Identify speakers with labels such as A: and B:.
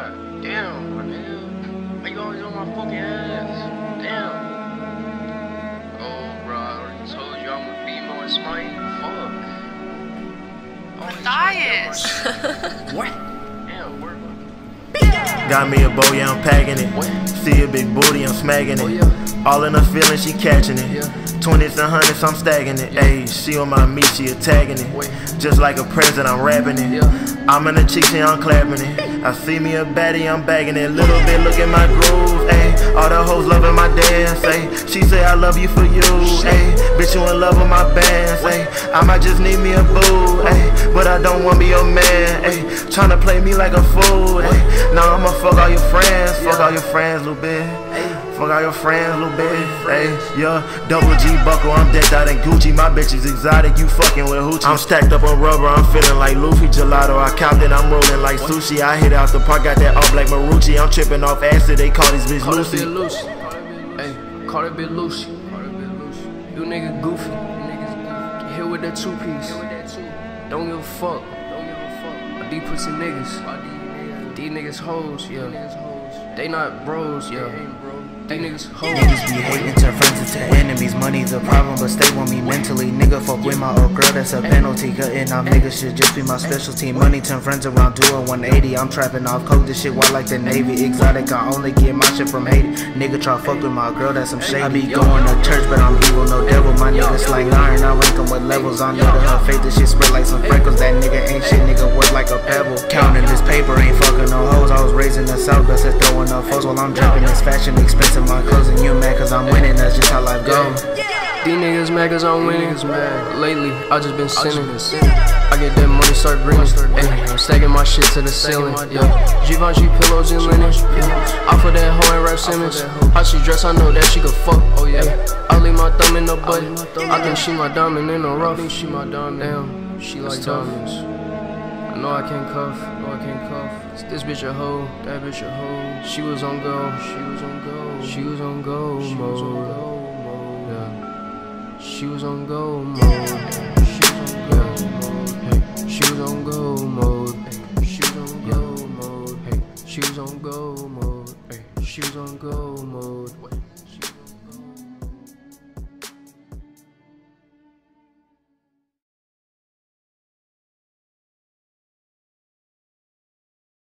A: God damn, my nigga. Why you always on my fucking ass? Damn. Oh, bro, I already told you I'm a B-MO and Smight. Fuck. Always trying to get
B: Matthias.
A: What? Damn, word.
C: Got me a bow, yeah, I'm packing it. See a big booty, I'm smacking
A: Oh,
C: it.
A: yeah.
C: All in her feelings, she catching it.
A: Yeah.
C: 20s and hundreds, I'm stacking it. Ayy, she on my meat, she attacking
A: Wait.
C: it. Just like a present, I'm rapping it. I'm in the cheeks and I'm clapping it. I see me a baddie, I'm bagging it. Little bit, look at my groove, ayy. All the hoes loving my dance, ayy. She say I love you for you, ayy. Bitch, you in love with my bands, ayy. I might just need me a boo, ayy. But I don't wanna be your man, ayy. Tryna play me like a fool, ayy. Now I'ma fuck all your friends, fuck all your friends, little bit. Fuck all your friends, little bit. Hey, yeah, double G buckle, I'm decked out in Gucci. My bitch is exotic, you fucking with hoochie. I'm stacked up on rubber, I'm feeling like Luffy gelato. I copped it, I'm rolling like sushi. I hit out the park, got that all black Marucci. I'm tripping off acid, they call these bitch
A: Call
C: Lucy.
A: bitch Lucy. Hey, call that bitch Lucy. You nigga goofy. Get hit with that two piece. Don't give a fuck. These pussy niggas. These niggas hoes, yeah. They not bros, yeah. These niggas hoes.
D: Niggas be hating, turn friends into enemies. Money's a problem, but stay with me mentally. Nigga, fuck with my old girl, that's a penalty. Cutting off niggas should just be my specialty. Money turn friends around, do a 180. I'm trapping off coke, this shit white like the Navy. Exotic, I only get my shit from Haiti. Nigga try fuck with my girl, that's some shady. I be going to church, but I'm evil, no devil. My niggas like iron, I rank 'em with levels. I'm new to her faith, this shit spread like some freckles. That nigga ain't shit, nigga worth like a pebble. While I'm dripping this fashion, expensive. My clothes and you mad cause I'm winning, that's just how life goes.
A: These niggas mad cause I'm winning. Lately, I just been sinning. I get that money, start grinning. Ay, I'm stacking my shit to the ceiling. Yeah. Givenchy pillows and linen. Yeah. Off of that hoe and rap Simmons. How she dress, I know that she could fuck. Oh yeah. I leave my thumb in the butt. I think she my diamond in the rough. I think she my diamond. Damn, she like diamonds. I know I can't cuff, no I can't cuff. This bitch a hoe, that bitch a hoe. She was on go, she was on go, she was on go mode. Yeah. She was on go mode. She was on go mode. Hey, she was on go mode. Hey, she was on go mode. Hey, she was on go mode. Hey, she was on go mode.